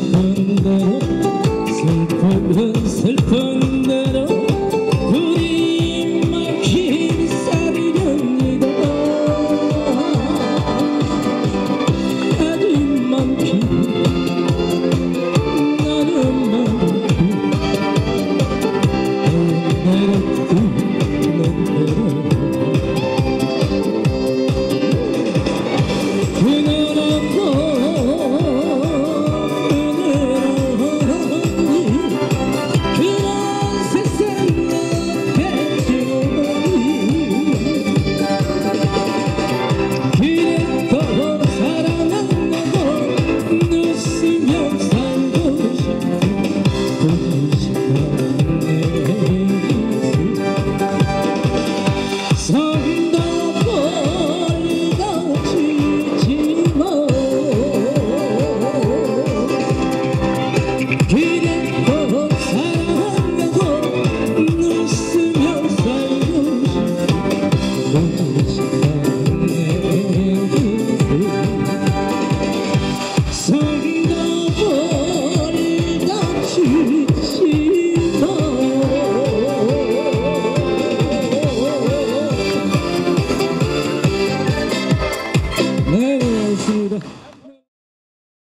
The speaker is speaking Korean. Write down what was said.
슬픈 건 슬픈 건 슬픈